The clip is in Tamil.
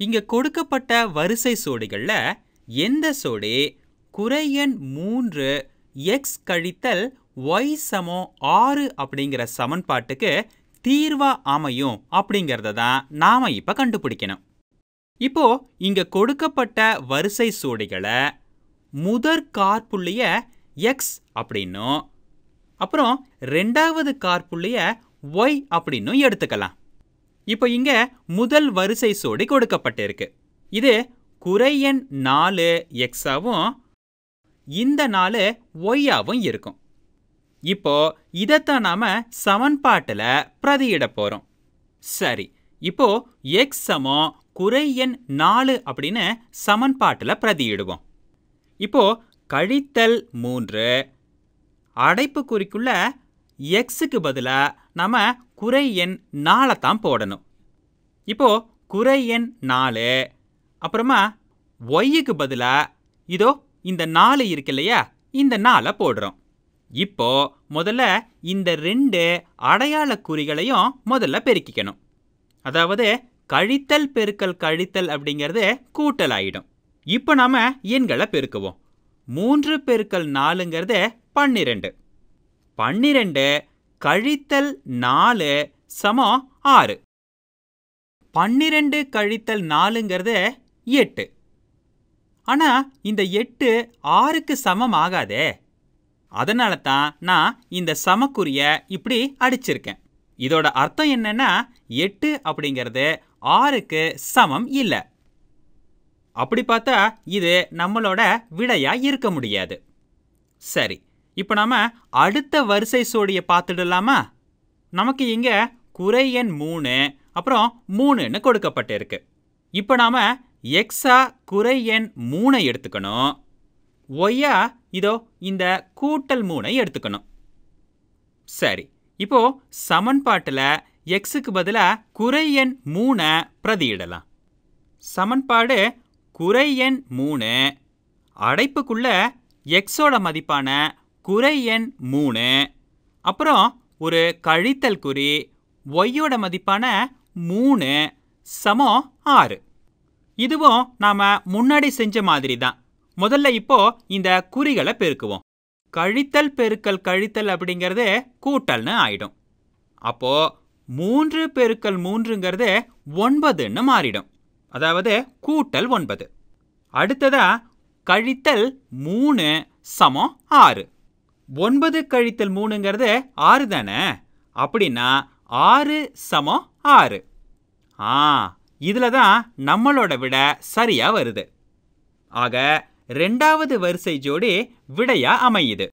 இங்க கொடுக்கப்பட்ட வரிசை சோடிகள்ல எந்த சோடி? குறையெண் மூன்று எக்ஸ் கழித்தல் ஒய் சமம் ஆறு அப்படிங்கிற சமன்பாட்டுக்கு தீர்வா அமையும் அப்படிங்கிறத தான் நாம இப்ப கண்டுபிடிக்கணும். இப்போ இங்க கொடுக்கப்பட்ட வரிசை சோடிகளை முதற் கார்புள்ளிய எக்ஸ் அப்படின்னும் அப்புறம் ரெண்டாவது கார்புள்ளிய ஒய் அப்படின்னும் எடுத்துக்கலாம். இப்போ இங்க முதல் வரிசை சோடி கொடுக்கப்பட்டிருக்கு. இது குறையெண் நாலு எக்ஸாவும் இந்த நாலு ஒய்யாவும் இருக்கும். இப்போ இதைத்தான் நாம சமன்பாட்டில் பிரதியிட போறோம். சரி இப்போ எக்ஸ் சமம் குறையெண் நாலு அப்படின்னு சமன்பாட்டில் பிரதியிடுவோம். இப்போ கழித்தல் மூன்று அடைப்புக்குறிக்குள்ள எக்ஸுக்கு பதிலாக நம்ம குறை எண் நாலை தான் போடணும். இப்போது குறை எண் நாலு அப்புறமா ஒய்யுக்கு பதிலாக இதோ இந்த நாலு இருக்கு இல்லையா? இந்த நாலை போடுறோம். இப்போ முதல்ல இந்த ரெண்டு அடையாள குறிகளையும் முதல்ல பெருக்கிக்கணும். அதாவது கழித்தல் பெருக்கல் கழித்தல் அப்படிங்கிறது கூட்டல் ஆகிடும் இப்போ நாம் எண்களை பெருக்குவோம். மூன்று பெருக்கல் நாலுங்கிறது பன்னிரெண்டு. பன்னிரெண்டு கழித்தல் நாலு சமம் ஆறு. பன்னிரெண்டு கழித்தல் நாலுங்கிறது எட்டு. ஆனா இந்த எட்டு ஆறுக்கு சமம் ஆகாதே. அதனால தான் நான் இந்த சமக்குரிய இப்படி அடிச்சிருக்கேன். இதோட அர்த்தம் என்னன்னா எட்டு அப்படிங்கிறது ஆறுக்கு சமம் இல்லை. அப்படி பார்த்தா இது நம்மளோட விடையா இருக்க முடியாது. சரி இப்போ நாம அடுத்த வரிசை சோடியை பார்த்துடலாமா? நமக்கு இங்கே குறை எண் மூணு அப்புறம் மூணுன்னு கொடுக்கப்பட்டிருக்கு. இப்போ நாம் எக்ஸா குறை எண் மூணை எடுத்துக்கணும். ஒய்யா இதோ இந்த கூட்டல் மூணை எடுத்துக்கணும். சரி இப்போ சமன்பாட்டில் எக்ஸுக்கு பதிலாக குறை எண் மூணை பிரதியிடலாம். சமன்பாடு குறை எண் மூணு அடைப்புக்குள்ள எக்ஸோட மதிப்பான குறை எண் மூணு. அப்புறம் ஒரு கழித்தல் குறி ஒய்யோட மதிப்பான மூணு சமம் ஆறு. இதுவும் நாம முன்னாடி செஞ்ச மாதிரி தான் முதல்ல இப்போ இந்த குறிகளை பெருக்குவோம். கழித்தல் பெருக்கல் கழித்தல் அப்படிங்கிறது கூட்டல்னு ஆயிடும். அப்போ மூன்று பெருக்கல் மூன்றுங்கிறது ஒன்பதுன்னு மாறிடும். அதாவது கூட்டல் ஒன்பது. அடுத்ததா கழித்தல் மூணு சமம் ஆறு. ஒன்பது கழித்தல் மூணுங்கிறது ஆறு தானே? அப்படின்னா ஆறு சமம் ஆறு. ஆ இதில் தான் நம்மளோட விட சரியா வருது. ஆக ரெண்டாவது வரிசை ஜோடி விடையா அமையுது.